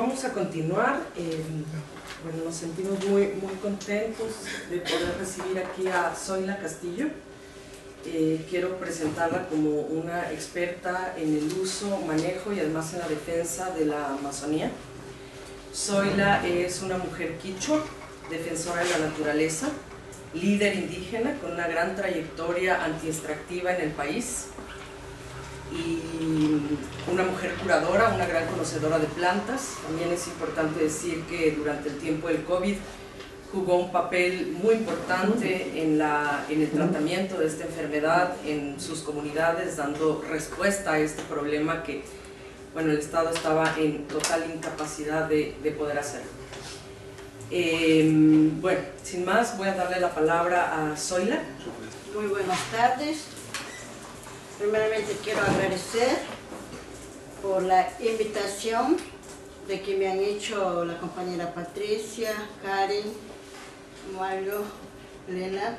vamos a continuar. Eh, bueno, nos sentimos muy, muy contentos de poder recibir aquí a Zoila Castillo. Eh, quiero presentarla como una experta en el uso, manejo y además en la defensa de la Amazonía. Zoila es una mujer quichua, defensora de la naturaleza, líder indígena con una gran trayectoria anti-extractiva en el país y una mujer curadora, una gran conocedora de plantas. También es importante decir que durante el tiempo del COVID jugó un papel muy importante en, la, en el tratamiento de esta enfermedad en sus comunidades, dando respuesta a este problema que bueno, el Estado estaba en total incapacidad de, de poder hacerlo. Eh, bueno, sin más, voy a darle la palabra a Zoila. Muy buenas tardes. Primeramente quiero agradecer por la invitación de que me han hecho la compañera Patricia, Karen, Mario, Elena,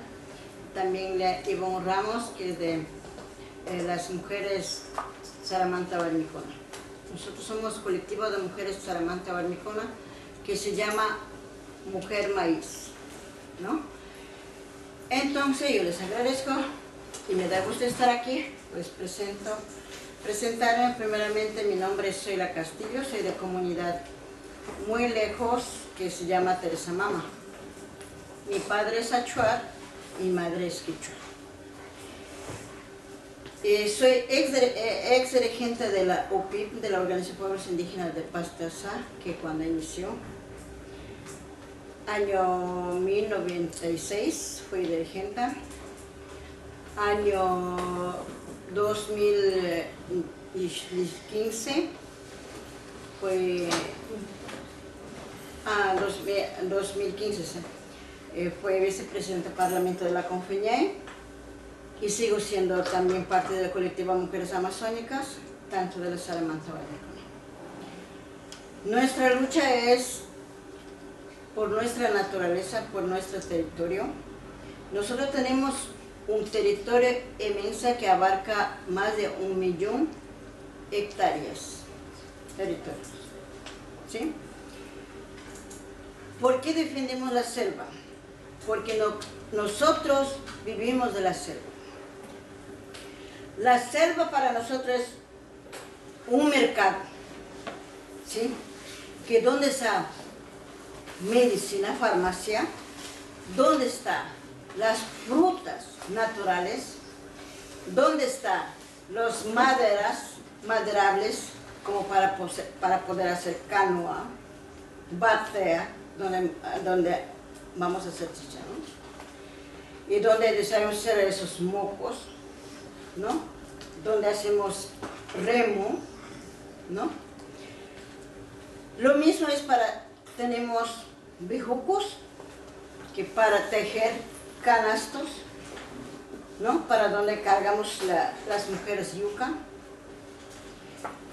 también la Ivonne Ramos, que es de eh, las mujeres Saramanta Barmicona. Nosotros somos colectivo de mujeres Saramanta Barmicona que se llama Mujer Maíz, ¿no? Entonces yo les agradezco y me da gusto estar aquí, pues presento, presentarme primeramente, mi nombre es Zoila Castillo, soy de comunidad muy lejos que se llama Teresa Mama. Mi padre es achuar mi madre es quichua. Eh, soy ex, eh, ex dirigente de la OPIP, de la Organización de Pueblos Indígenas de Pastaza, que cuando inició, año 1996 fui dirigente, año 2015 fue, ah, 2015 eh, fue vicepresidente del Parlamento de la Confeñé y sigo siendo también parte de la colectiva Mujeres Amazónicas, tanto de la Salamanca Nuestra lucha es por nuestra naturaleza, por nuestro territorio. Nosotros tenemos un territorio inmenso que abarca más de un millón de hectáreas, territorios. ¿Sí? ¿Por qué defendemos la selva? Porque no, nosotros vivimos de la selva. La selva para nosotros es un mercado, ¿sí? Que donde está medicina, farmacia, donde están las frutas naturales, donde están las maderas, maderables, como para, para poder hacer canoa, batea, donde, donde vamos a hacer chicharrón, y donde deseamos hacer esos mocos, ¿no? Donde hacemos remo, ¿no? Lo mismo es para, tenemos bijucos, que para tejer canastos, ¿no? Para donde cargamos las mujeres yuca.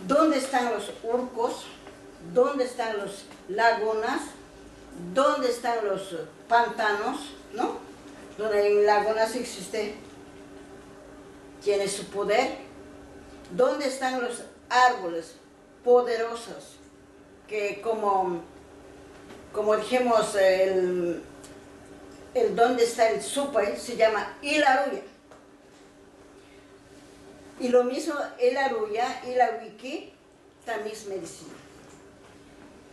¿Dónde están los urcos? ¿Dónde están las lagunas? ¿Dónde están los pantanos? ¿No? Donde en lagunas existe tiene su poder. ¿Dónde están los árboles poderosos que como, como dijimos, el, el donde está el supe se llama Ilaruya. Y lo mismo el aruya y la wiki también es medicina.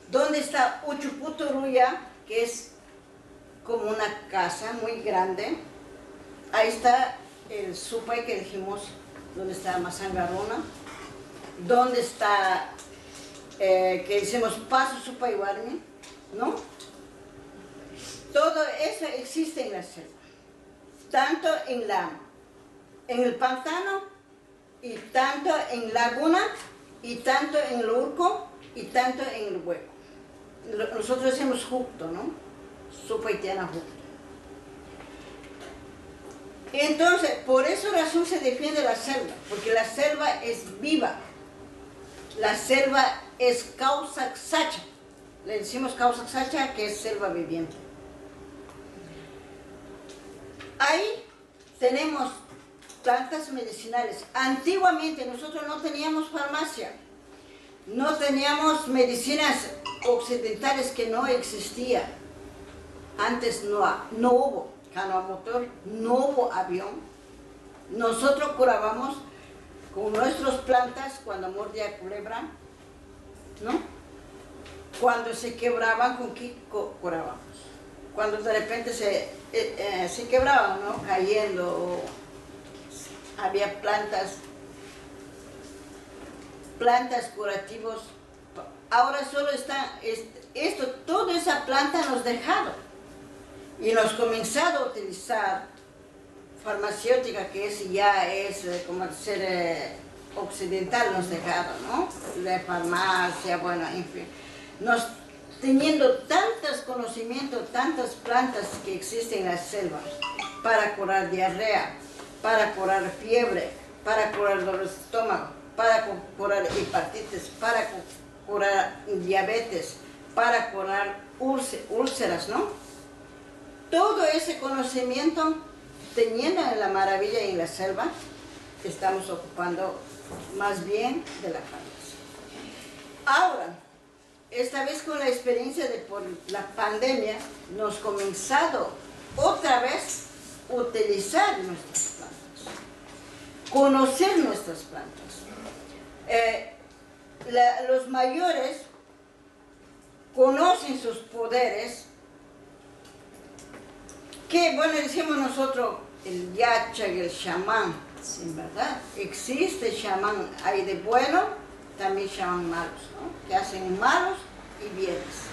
¿Dónde está Uchuputuruya, que es como una casa muy grande? Ahí está el supe que dijimos, donde está Mazangarona, donde está, eh, que decimos Paso Supa ¿no? Todo eso existe en la selva, tanto en, la, en el pantano, y tanto en laguna, y tanto en el urco, y tanto en el hueco. Nosotros decimos justo, ¿no? Supa y tiana justo. Entonces, por esa razón se defiende la selva, porque la selva es viva. La selva es causa sacha. Le decimos causa sacha, que es selva viviente. Ahí tenemos plantas medicinales. Antiguamente nosotros no teníamos farmacia, no teníamos medicinas occidentales que no existía. Antes no, no hubo canoa motor, no hubo avión. Nosotros curábamos con nuestras plantas cuando mordía culebra, ¿no? Cuando se quebraban, ¿con qué curábamos? Cuando de repente se, eh, eh, se quebraban, ¿no? Cayendo, había plantas, plantas curativos. Ahora solo está, esto, toda esa planta nos dejado y nos comenzado a utilizar farmacéutica, que es, ya es eh, como ser eh, occidental, nos dejado, ¿no? La farmacia, bueno, en fin. Nos, teniendo tantos conocimientos, tantas plantas que existen en las selvas para curar diarrea, para curar fiebre, para curar dolor de estómago, para curar hepatitis, para curar diabetes, para curar úlceras, ¿no? Todo ese conocimiento teniendo en la maravilla y en la selva, estamos ocupando más bien de la farmacia. Ahora, esta vez con la experiencia de la pandemia, nos comenzado otra vez utilizar nuestras plantas, conocer nuestras plantas. Eh, los mayores conocen sus poderes que, bueno, decimos nosotros, el yacha y el chamán, en verdad, existe chamán, hay de bueno, también chamán malos, ¿no? que hacen malos y bienes.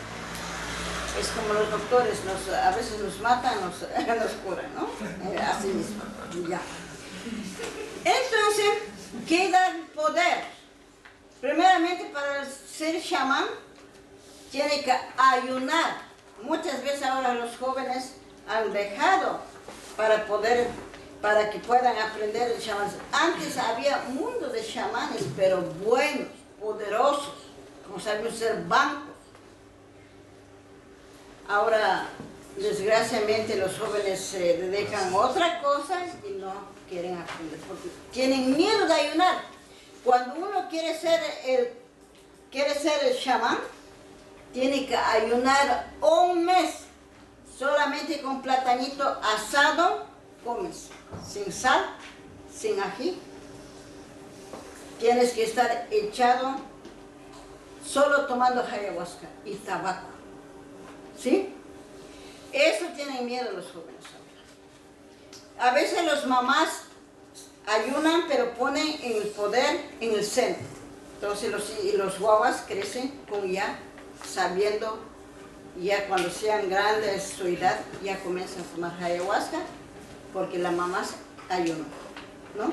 Es como los doctores, a veces nos matan, nos, nos curan, ¿no? Eh, así mismo, ya. Entonces, queda el poder. Primeramente, para ser chamán, tiene que ayunar. Muchas veces ahora los jóvenes han dejado para poder, para que puedan aprender el chamán. Antes había un mundo de chamanes, pero buenos, poderosos, como sabemos ser bancos. Ahora, desgraciadamente, los jóvenes se dedican a otra cosa y no quieren aprender, porque tienen miedo de ayunar. Cuando uno quiere ser el, quiere ser el chamán, tiene que ayunar un mes solamente con platanito asado comes, sin sal, sin ají. Tienes que estar echado solo tomando ayahuasca y tabaco. ¿Sí? Eso tienen miedo los jóvenes A veces los mamás ayunan, pero ponen el poder en el centro. Entonces los, los guaguas crecen con ya sabiendo ya cuando sean grandes su edad, ya comienzan a tomar ayahuasca, porque la mamá ayuno, ¿no?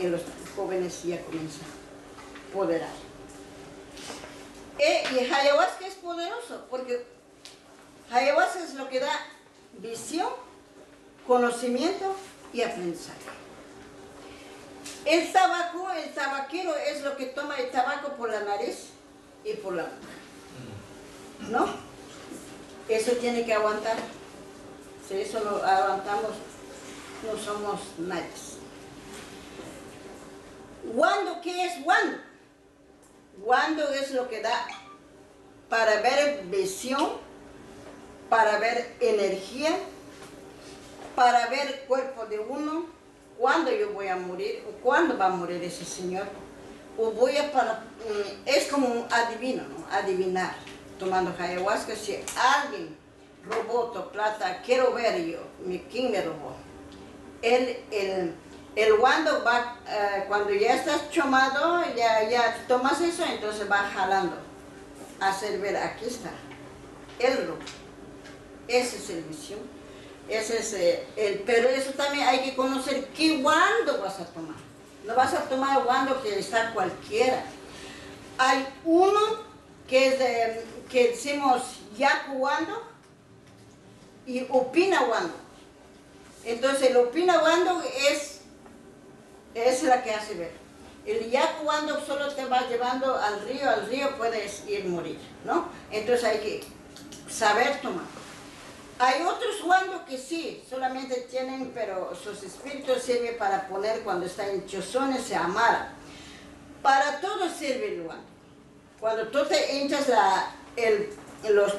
Y los jóvenes ya comienzan a poderar. Eh, y ayahuasca es poderoso, porque ayahuasca es lo que da visión, conocimiento y aprendizaje. El tabaco, el tabaquero es lo que toma el tabaco por la nariz y por la boca. ¿No? Eso tiene que aguantar. Si eso lo aguantamos, no somos nadie. ¿Cuándo qué es cuándo? ¿Cuándo es lo que da para ver visión, para ver energía, para ver el cuerpo de uno, cuándo yo voy a morir o cuándo va a morir ese señor. O voy a para, mm, es como un adivino, ¿no? adivinar tomando ayahuasca, si alguien robó tu plata, quiero ver yo, quién me robó. El, el, el guando va, eh, cuando ya estás chomado, ya, ya tomas eso, entonces va jalando. Hacer ver, aquí está, el robo. Es el visión. Ese es eh, el, pero eso también hay que conocer qué guando vas a tomar. No vas a tomar guando que está cualquiera. Hay uno que que decimos ya cuando y opina cuando. Entonces el opina cuando es, es la que hace ver. El ya cuando solo te va llevando al río, al río puedes ir morir, ¿no? Entonces hay que saber tomar. Hay otros cuando que sí, solamente tienen, pero sus espíritus sirven para poner cuando están en chozones, se amara. Para todo sirve el guando. Cuando tú te hinchas la, el, los,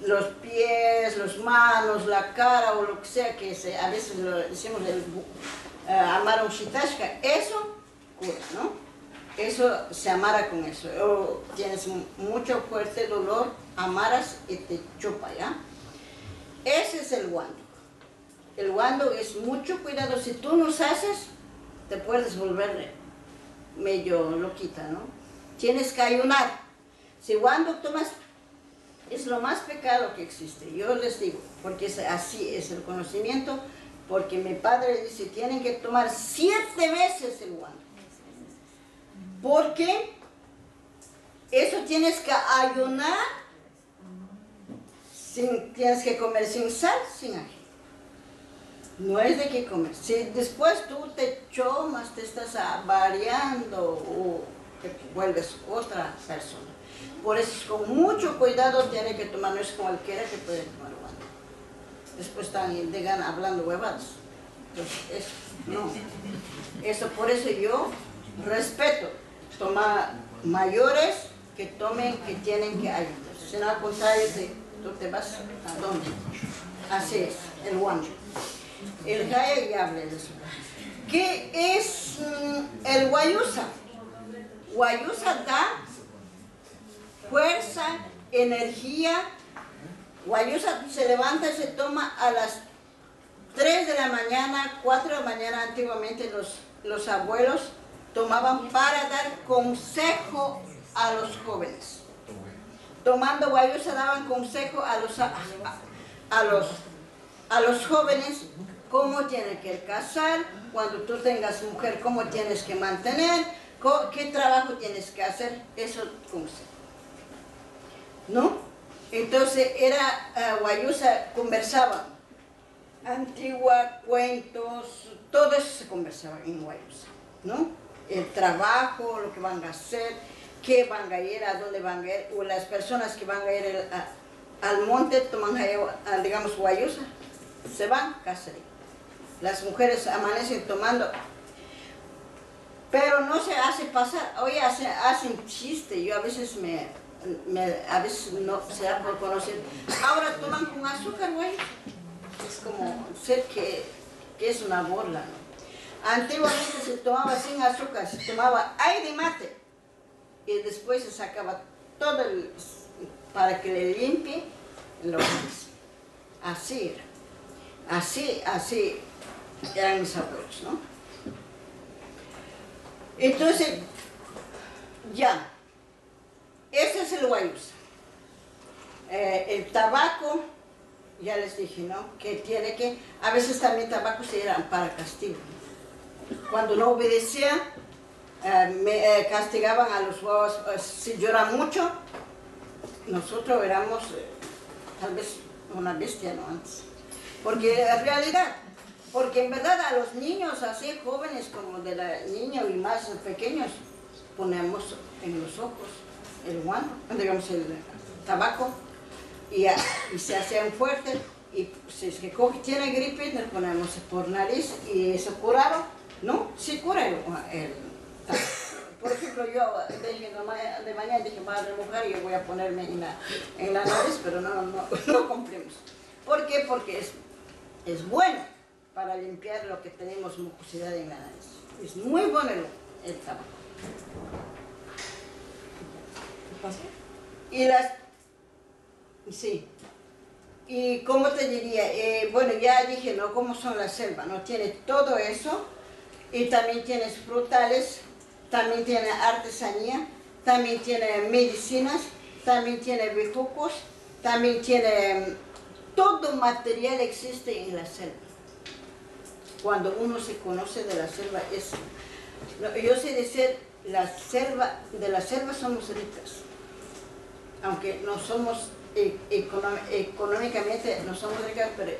los pies, las manos, la cara o lo que sea, que se, a veces lo decimos el uh, amar un shitashka, eso cura, ¿no? Eso se amara con eso. O tienes mucho fuerte dolor, amaras y te chupa, ¿ya? Ese es el guando. El guando es mucho cuidado. Si tú no haces, te puedes volver medio loquita, ¿no? Tienes que ayunar. Si guando tomas, es lo más pecado que existe. Yo les digo, porque así es el conocimiento, porque mi padre dice, tienen que tomar siete veces el guando. Porque eso tienes que ayunar, sin, tienes que comer sin sal, sin ají. No es de qué comer. Si después tú te chomas, te estás variando o te vuelves otra persona. Por eso con mucho cuidado tiene que tomar, no es cualquiera que puede tomar agua. Después están de hablando huevadas. Entonces, eso, no. Eso, por eso yo respeto tomar mayores que tomen, que tienen que ayudar. Si no, al contrario, tú te vas a dónde. Así es, el guancho. El Jaya ya hablé eso. ¿Qué es mm, el Guayusa? Guayusa da fuerza, energía. Guayusa se levanta y se toma a las 3 de la mañana, 4 de la mañana antiguamente los, los abuelos tomaban para dar consejo a los jóvenes. Tomando guayusa daban consejo a los, a los, a los jóvenes cómo tienes que casar, cuando tú tengas mujer, cómo tienes que mantener, qué trabajo tienes que hacer, eso consejo. ¿No? Entonces era uh, Guayusa, conversaba, antigua, cuentos, todo eso se conversaba en Guayusa, ¿no? El trabajo, lo que van a hacer, qué van a ir, a dónde van a ir, o las personas que van a ir al monte toman, digamos, Guayusa, se van casar las mujeres amanecen tomando. Pero no se hace pasar, oye, hacen chiste, yo a veces me, a veces no se da por conocer. Ahora toman con azúcar, güey. Es como ser que, es una borla, ¿no? Antiguamente se tomaba sin azúcar, se tomaba aire mate y después se sacaba todo el, para que le limpie los Así era. Así, así eran mis abuelos, ¿no? Entonces, ya, ese es el guayusa. Eh, el tabaco, ya les dije, ¿no? Que tiene que, a veces también tabaco se eran para castigo. Cuando no obedecía, eh, me eh, castigaban a los huevos, si llora mucho, nosotros éramos tal vez una bestia, ¿no? Antes. Porque en realidad, porque en verdad a los niños así jóvenes como de la niña y más pequeños ponemos en los ojos el guano, digamos el tabaco y, se hacen fuertes y si es que tiene gripe le ponemos por nariz y eso curado, ¿no? Sí cura el, Por ejemplo, yo de mañana dije, madre mujer, yo voy a ponerme en la, en la nariz, pero no, no, no cumplimos. ¿Por qué? Porque es, es bueno para limpiar lo que tenemos mucosidad en la nariz. Es muy bueno el, tabaco. ¿Qué pasa? Y las... Sí. Y cómo te diría, eh, bueno, ya dije, ¿no? ¿Cómo son las selvas? ¿No? Tiene todo eso y también tienes frutales, también tiene artesanía, también tiene medicinas, también tiene bejucos, también tiene... Mm, todo material existe en la selva cuando uno se conoce de la selva es... Yo sé decir, la selva, de la selva somos ricas, aunque no somos e, económicamente, no somos ricas, pero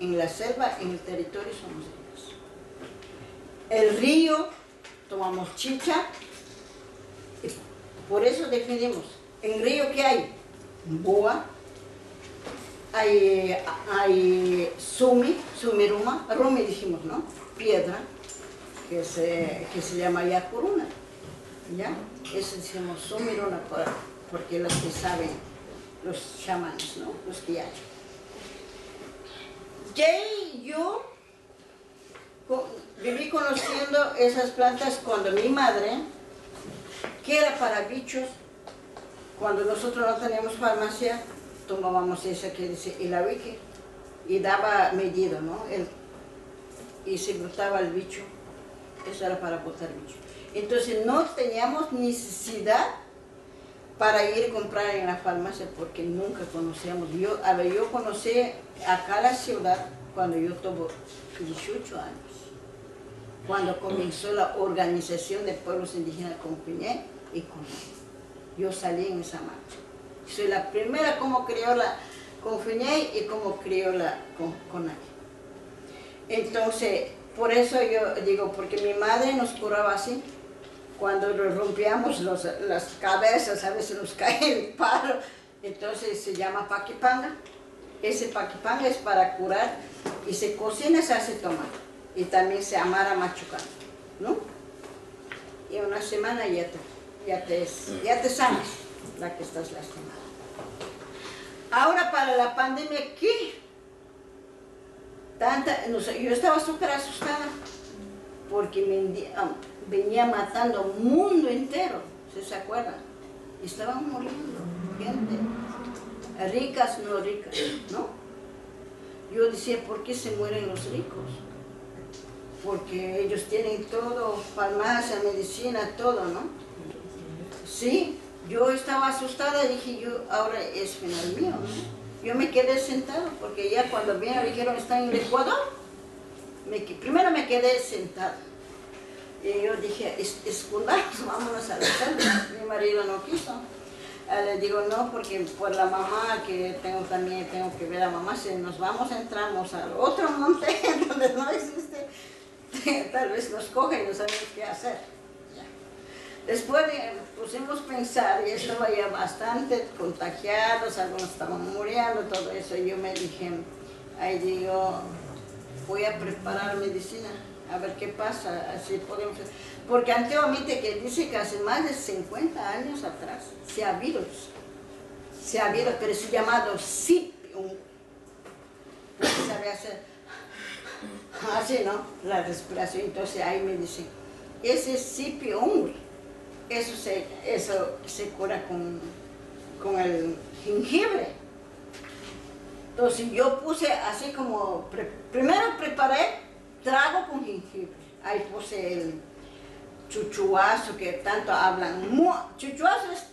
en la selva, en el territorio somos ricas. El río, tomamos chicha, por eso definimos, en río ¿qué hay? Boa, hay, hay sumi, sumiruma, rumi dijimos, ¿no? Piedra, que se, que se llama yacuruna, ¿ya? Ese decimos sumiruna porque los que saben, los chamanes, ¿no? Los que hay. Y yo viví conociendo esas plantas cuando mi madre, que era para bichos, cuando nosotros no teníamos farmacia, tomábamos esa que dice abique y daba medido, ¿no? El, y se brotaba el bicho. Eso era para botar bicho. Entonces no teníamos necesidad para ir a comprar en la farmacia porque nunca conocíamos. Yo, a ver, yo conocí acá la ciudad cuando yo tuve 18 años, cuando comenzó la organización de pueblos indígenas con Piñé y con Yo salí en esa marcha. Soy la primera como criolla con Fiñé y como criolla con, con Entonces, por eso yo digo, porque mi madre nos curaba así, cuando rompíamos las cabezas, a veces nos cae el palo, entonces se llama paquipanga. Ese paquipanga es para curar y se cocina se hace tomar. Y también se amara machucando, ¿no? Y una semana ya te, ya te, ya te sanas la que estás lastimada. Ahora para la pandemia, ¿qué? Tanta, yo estaba súper asustada porque me, venía matando al mundo entero, ¿se, acuerdan? Estaban muriendo gente, ricas, no ricas, ¿no? Yo decía, ¿por qué se mueren los ricos? Porque ellos tienen todo, farmacia, medicina, todo, ¿no? Sí, yo estaba asustada y dije, yo, ahora es final mío, Yo me quedé sentado porque ya cuando vieron dijeron, están en el Ecuador, primero me quedé sentada y yo dije, es, vámonos a la casa. Mi marido no quiso. Eh, le digo, no, porque por la mamá, que tengo también, tengo que ver a mamá, si nos vamos, entramos al otro monte donde no existe, tal vez nos coge y no sabemos qué hacer. Después de, pusimos pensar, y estaba ya bastante contagiados, algunos estaban muriendo, todo eso, y yo me dije, ahí digo, voy a preparar medicina a ver qué pasa, así podemos... Porque antiguamente que dice que hace más de 50 años atrás se ha habido, se ha habido, pero es llamado sipium, se sabe hacer así, ¿no? La respiración, entonces ahí me dicen, ese sipium, eso se, eso se cura con, con el jengibre. Entonces yo puse así como, primero preparé trago con jengibre. Ahí puse el chuchuazo que tanto hablan. Chuchuazo es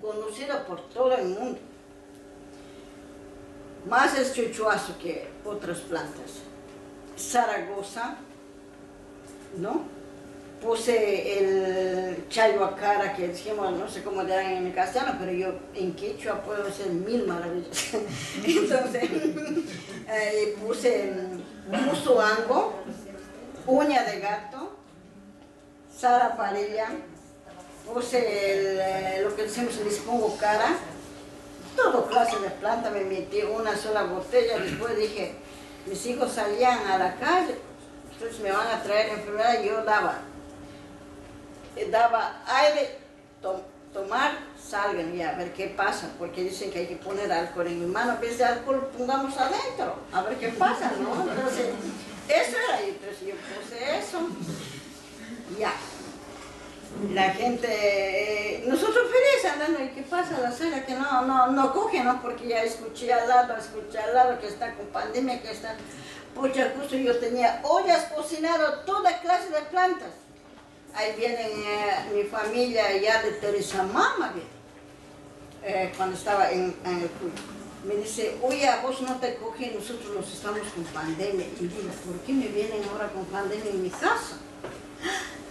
conocido por todo el mundo. Más es chuchuazo que otras plantas. Zaragoza, ¿no? Puse el chayoacara que decimos, no sé cómo dirán en castellano, pero yo en quechua puedo hacer mil maravillas. Entonces, eh, puse musuango, uña de gato, Sara Parilla, puse eh, lo que decimos, les cara, todo clase de planta, me metí una sola botella, después dije, mis hijos salían a la calle, entonces me van a traer enfermedad, yo daba, eh, daba aire, tomar, salgan ya, a ver qué pasa, porque dicen que hay que poner alcohol en mi mano, en vez de alcohol pongamos adentro, a ver qué pasa, ¿no? Entonces, eso era, entonces yo puse eso, ya. La gente, eh, nosotros ¿y qué pasa? La cera que no, no, no coge, ¿no? Porque ya escuché al lado, escuché al lado que está con pandemia, que está... Pucha, justo yo tenía ollas cocinado, toda clase de plantas. Ahí viene eh, mi familia ya de Teresa Mama, eh, cuando estaba en, el culto me dice, oye, vos no te coge, nosotros nos estamos con pandemia. Y digo, ¿por qué me vienen ahora con pandemia en mi casa?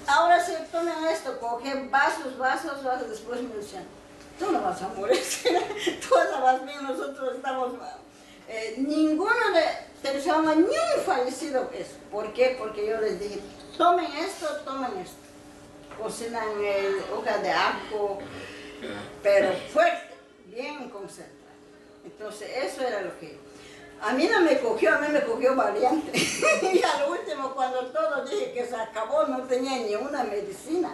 Ahora se toman esto, cogen vasos, vasos, vasos, después me decían, tú no vas a morir, tú estabas bien, nosotros estamos mal. Eh, ninguno de Teresa ni un fallecido es. ¿Por qué? Porque yo les dije, tomen esto, tomen esto. Cocinan el hoja de ajo, pero fuerte, bien concentrado. Entonces, eso era lo que... A mí no me cogió, a mí me cogió variante. y al último, cuando todo dije que se acabó, no tenía ni una medicina.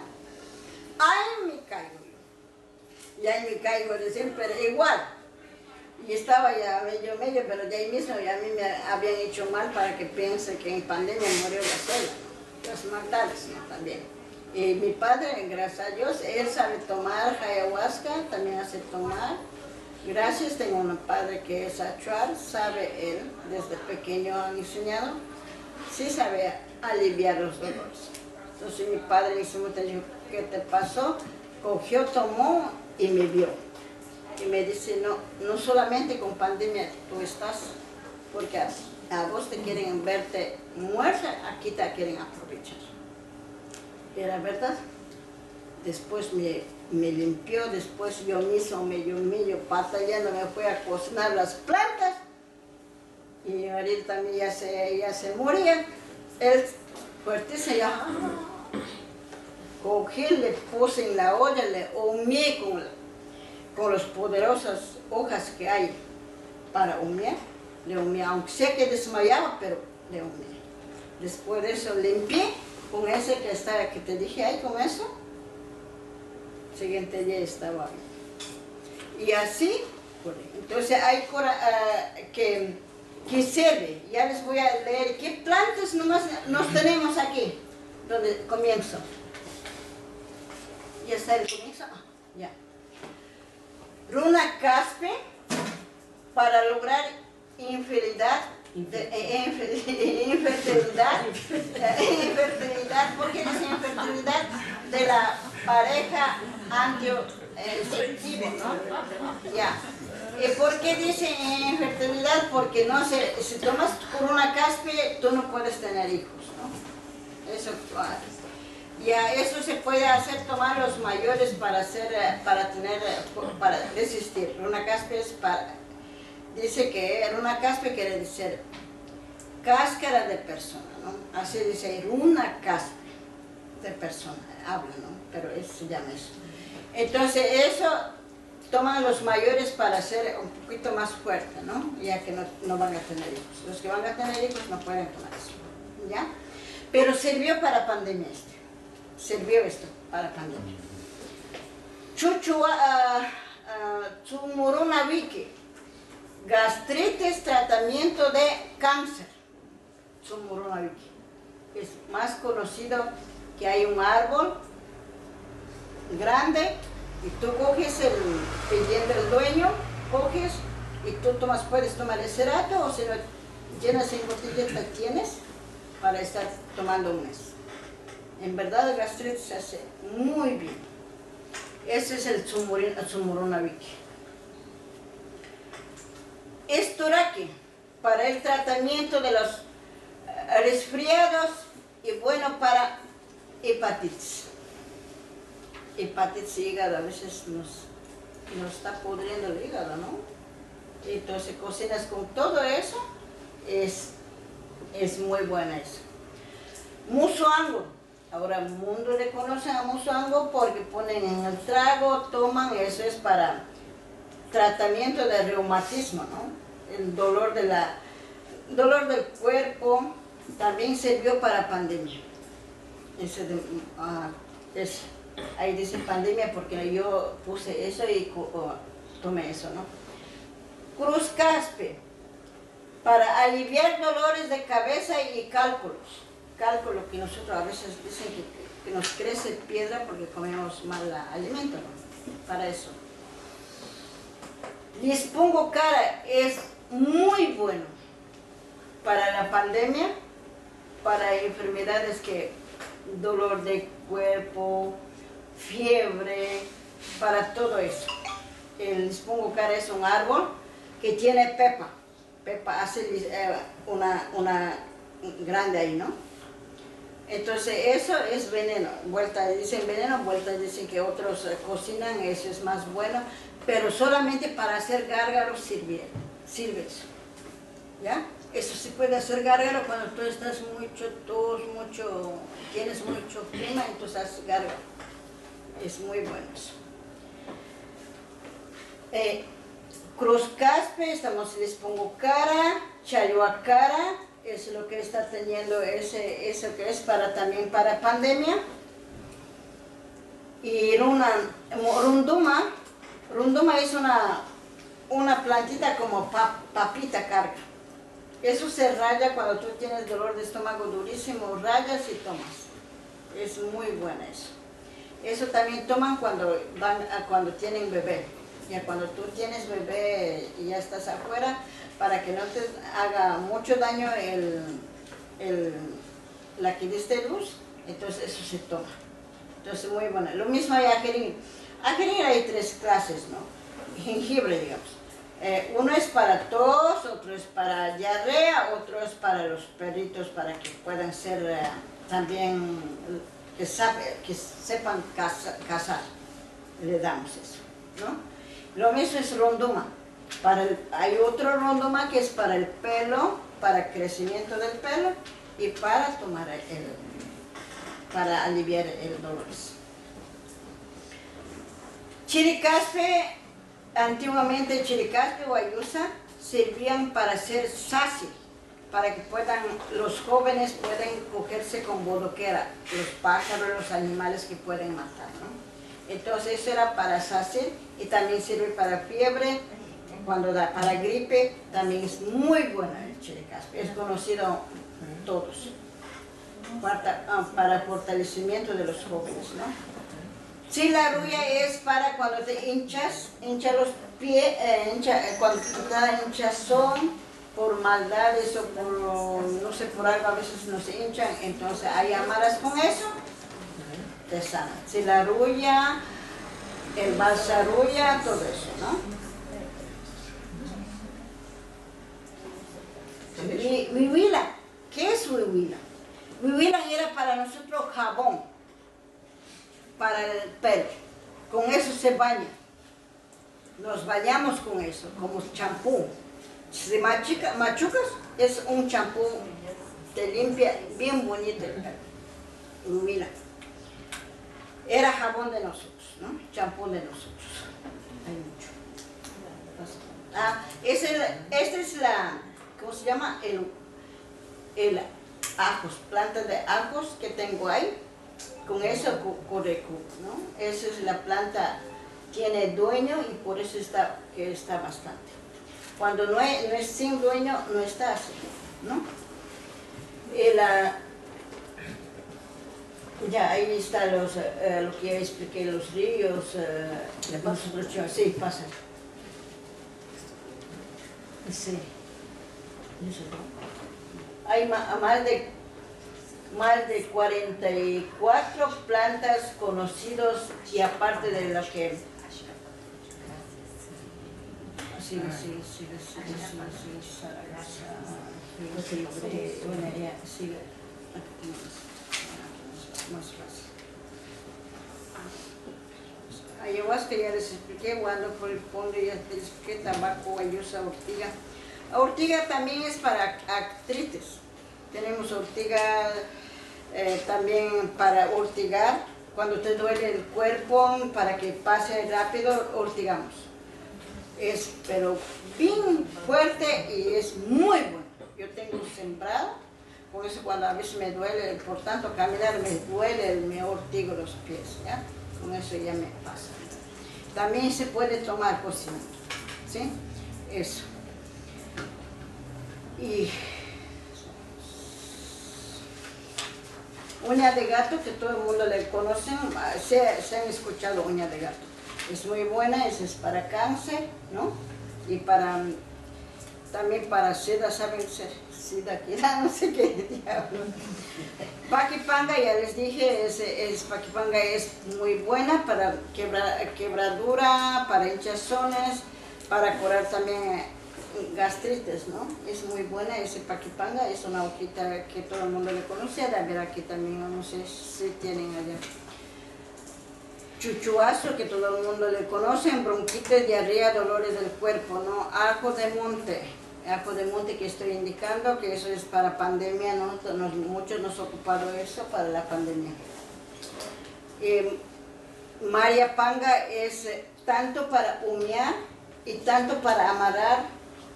Ahí me caigo ya me caigo decir, pero igual. Y estaba ya medio medio, pero de ahí mismo ya a mí me habían hecho mal para que piense que en pandemia murió la ¿no? los mortales también. Y mi padre, gracias a Dios, él sabe tomar ayahuasca, también hace tomar. Gracias, tengo un padre que es actual, sabe él, desde pequeño han enseñado, sí sabe aliviar los dolores. Entonces mi padre momento dijo, ¿qué te pasó? Cogió, tomó y me vio. Y me dice, no, no solamente con pandemia tú estás, porque a, a vos te quieren verte muerta, aquí te quieren aprovechar. Era verdad. Después me, me limpió, después yo mismo me mío batallando, me fui a cocinar las plantas. Y marido también ya se, ya se moría. Él fuertísimo, ya, cogí, le puse en la olla, le humé con, con las poderosas hojas que hay para humear. Le humé, aunque sé que desmayaba, pero le humé. Después de eso limpié con ese que está, que te dije ahí, con eso. Siguiente día estaba bien. Y así, entonces hay ah, que, que sirve. Ya les voy a leer qué plantas nomás nos tenemos aquí, donde comienzo. ¿Ya está el comienzo? Ah, ya. Runa caspe para lograr infidelidad, de- eh, infe- infertilidad, eh, infertilidad, ¿por qué dice infertilidad? De la pareja anticonceptivo, ¿no? Ya. ¿Y por qué dice infertilidad? Porque no se, si tomas corona caspe, tú no puedes tener hijos, ¿no? Eso, ya, eso se puede hacer tomar los mayores para hacer, eh, para tener, eh, para resistir. Runa caspe es para, dice que runa caspe quiere decir cáscara de persona, ¿no? Así dice runa caspe de persona, habla, ¿no? Pero eso se llama eso. Entonces eso toman los mayores para ser un poquito más fuerte, ¿no? Ya que no, no van a tener hijos. Los que van a tener hijos no pueden tomar eso, ¿ya? Pero sirvió para pandemia este. Sirvió esto para pandemia. Chuchua, uh, tumoruna wiki. Gastritis, tratamiento de cáncer. Tumoruna wiki. Es más conocido que hay un árbol grande y tú coges el, pidiendo el dueño, coges y tú tomas, puedes tomar ese rato o si no llenas en botellita tienes para estar tomando un mes. En verdad el gastritis se hace muy bien. Ese es el Tsumurunawiki. Esturaki, para el tratamiento de los eh, resfriados y bueno para hepatitis. Hepatitis hígado a veces nos, nos está pudriendo el hígado, ¿no? Entonces cocinas con todo eso, es, es muy buena eso. Musuango, ahora el mundo le conoce a musuango porque ponen en el trago, toman, eso es para tratamiento de reumatismo, ¿no? El dolor, de la, dolor del cuerpo también sirvió para pandemia. Ese de- ah, ahí dice pandemia porque yo puse eso y tomé eso, ¿no? Cruz caspe, para aliviar dolores de cabeza y cálculos. Cálculo que nosotros a veces dicen que, nos crece piedra porque comemos mal alimento, ¿no? Para eso. Les cara, es muy bueno para la pandemia, para enfermedades que dolor de cuerpo, fiebre, para todo eso. El cara es un árbol que tiene pepa. Pepa hace eh, una, una grande ahí, ¿no? Entonces eso es veneno. Vuelta dicen veneno, vuelta dicen que otros eh, cocinan, eso es más bueno, pero solamente para hacer gárgaros sirve, sirve eso. ¿Ya? Eso se puede hacer gárgaro cuando tú estás mucho tos, mucho, tienes mucho clima, entonces haces gárgaro. Es muy bueno eso. Eh, Cruz Caspe, estamos, les pongo cara, Chayoacara, es lo que está teniendo ese, eso que es para también para pandemia. Y Runa, Runduma, Runduma es una, una plantita como papita carga. Eso se raya cuando tú tienes dolor de estómago durísimo, rayas y tomas. Es muy buena eso. Eso también toman cuando, van cuando tienen bebé. Ya cuando tú tienes bebé y ya estás afuera, para que no te haga mucho daño el, el, la que diste luz, entonces eso se toma. Entonces muy bueno. Lo mismo hay ajerín. Ajerín hay tres clases, ¿no? Jengibre, digamos. Eh, uno es para tos, otro es para diarrea, otro es para los perritos para que puedan ser eh, también, que, sepan cazar. Le damos eso, ¿no? Lo mismo es ronduma. Para hay otro ronduma que es para el pelo, para crecimiento del pelo y para tomar el, para aliviar el dolor. Chiricaspe, antiguamente chiricaspe o ayusa servían para hacer sasi, para que puedan, los jóvenes puedan cogerse con bodoquera, los pájaros, los animales que pueden matar. ¿no? Entonces eso era para sasi y también sirve para fiebre, cuando da para gripe, también es muy buena el chiricaspe, es conocido todos para, ah, para fortalecimiento de los jóvenes, ¿no? Sí, la ruya es para cuando te hinchas, hincha los pies, eh, hincha, eh, cuando te da hinchazón por maldades o por, no sé, por algo a veces no se hinchan, entonces hay amaras con eso, te sana. Sí, la ruya, el balsaruya, todo eso, ¿no? Mi, huila, ¿qué es huila? Huila era para nosotros jabón, para el pelo. Con eso se baña. Nos bañamos con eso, como champú. Si machucas, es un champú, te limpia bien bonito el. Huila. Era jabón de nosotros, ¿no? Champú de nosotros. Hay mucho. Ah, esta es la ¿cómo se llama? El, el ajos, plantas de ajos que tengo ahí, con eso coreco, ¿no? Esa es la planta, tiene dueño y por eso está, que está bastante. Cuando no es, no es sin dueño, no está así, ¿no? Y la, ya, ahí está los, eh, lo que ya expliqué, los ríos, eh, sí, pasa. Sí. Hay más de, más de 44 plantas conocidos y aparte de lo que... Sí, sí, sí, sí, sí, más fácil. Ayahuasca ya les expliqué, el fondo ya les expliqué, tabaco, guayosa, ortiga. Ortiga también es para actritis. Tenemos ortiga eh, también para ortigar. Cuando te duele el cuerpo, para que pase rápido, ortigamos. Es pero bien fuerte y es muy bueno. Yo tengo sembrado, por eso cuando a veces me duele, por tanto caminar me duele, me ortigo los pies. ¿ya? Con eso ya me pasa. También se puede tomar cocinando. ¿sí? Eso. Y uña de gato, que todo el mundo le conoce, se, han escuchado uña de gato. Es muy buena, es, es para cáncer, ¿no? Y para, también para seda, ¿saben? Sida, no sé qué diablo. Paquipanga, ya les dije, es, es, Paquipanga es muy buena para quebradura, para hinchazones, para curar también gastritis, ¿no? Es muy buena ese paquipanga, es una hojita que todo el mundo le conoce, a ver aquí también, no sé si tienen allá. Chuchuazo, que todo el mundo le conoce, bronquitis, diarrea, dolores del cuerpo, ¿no? Ajo de monte, ajo de monte que estoy indicando, que eso es para pandemia, ¿no? muchos nos ha ocupado eso para la pandemia. Eh, María Panga es tanto para humear y tanto para amarrar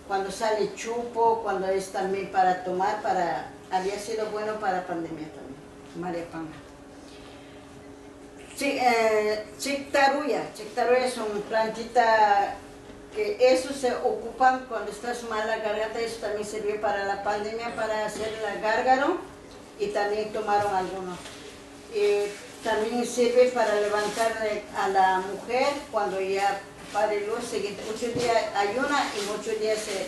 cuando sale chupo, cuando es también para tomar, para había sido bueno para pandemia también, María Panga. Sí, eh, chictaruya. Chictaruya es una plantita que eso se ocupan cuando estás mal la garganta, eso también sirvió para la pandemia, para hacer el gárgaro y también tomaron algunos. También sirve para levantarle a la mujer cuando ya para luz, muchos días ayuna y muchos días se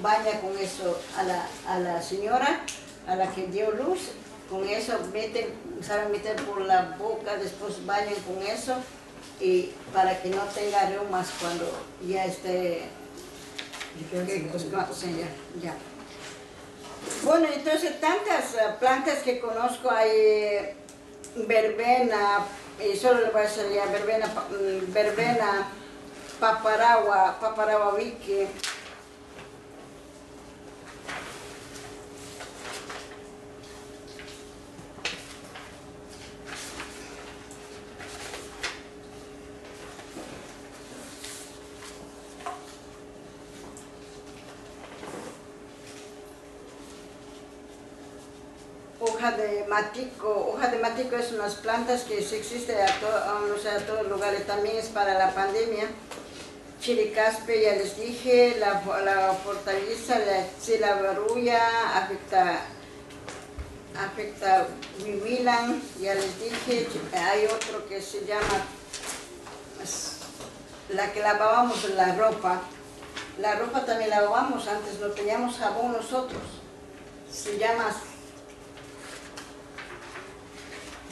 baña con eso a la, a la señora, a la que dio luz, con eso meten, saben meter por la boca, después bañan con eso y para que no tenga reumas cuando ya esté pues, ya, Bueno, entonces tantas eh, plantas que conozco hay eh, verbena, y solo le voy a salir verbena, mm, verbena, paparagua, paparagua vicky, hoja de matico. Hoja de matico es unas plantas que existe a, todo, o todos lugares, también es para la pandemia. Chiricaspe, ya les dije, la, la fortaleza, la chilabaruya, afecta, afecta vivilan, ya les dije, hay otro que se llama, la que lavábamos la ropa, la ropa también lavábamos antes, no teníamos jabón nosotros, se llama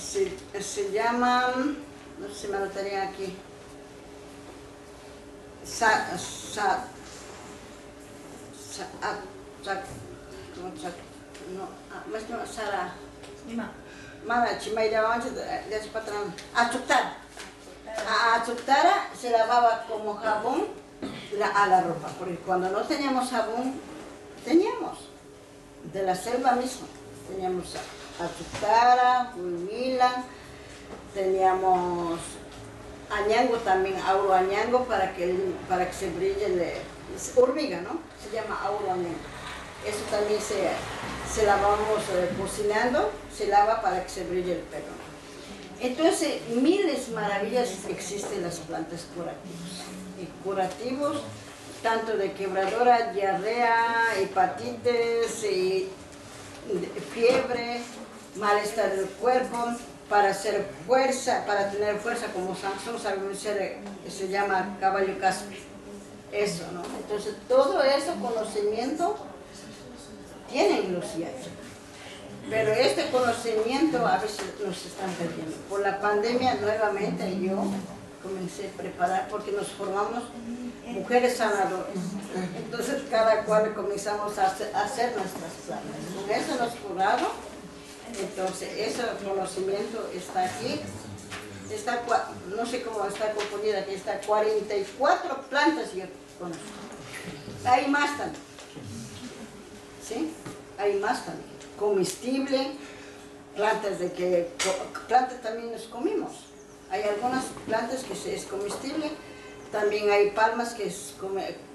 se, llama, no sé si me anotaría aquí, sa, sa, sa, ah, sa, sa, no, ah, Sara, Mara, Chimaira, vamos a su patrón, achutar. A achutar se lavaba como jabón a la ropa, porque cuando no teníamos jabón, teníamos, de la selva mismo, teníamos azucara, huimila, teníamos añango también, auro añango para que, para que se brille, hormiga, ¿no? Se llama auro añango. Eso también se, se lavamos eh, cocinando, se lava para que se brille el pelo. Entonces, miles maravillas existen las plantas curativas. Y curativos, tanto de quebradora, diarrea, hepatitis, y fiebre, malestar del cuerpo, para hacer fuerza, para tener fuerza como Sansón, sabemos que se llama caballo caspe. Eso, ¿no? Entonces, todo eso conocimiento tienen los científicos. Pero este conocimiento a veces nos están perdiendo. Por la pandemia, nuevamente, yo comencé a preparar porque nos formamos mujeres sanadoras. Entonces, cada cual comenzamos a hacer, nuestras plantas. Con eso nos curamos entonces, ese conocimiento está aquí. Está, no sé cómo está componida, aquí está 44 plantas yo conozco. Hay más también. ¿Sí? Hay más también. Comestible, plantas de que plantas también nos comimos. Hay algunas plantas que es comestible, también hay palmas que,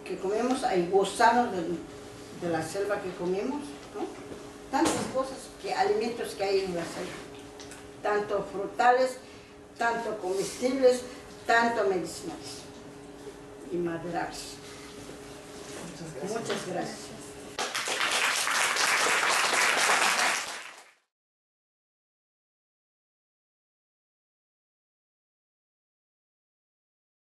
que comemos, hay gusanos de, la selva que comemos, tantas cosas, que alimentos que hay en la selva, tanto frutales, tanto comestibles, tanto medicinales y maderables. Muchas gracias.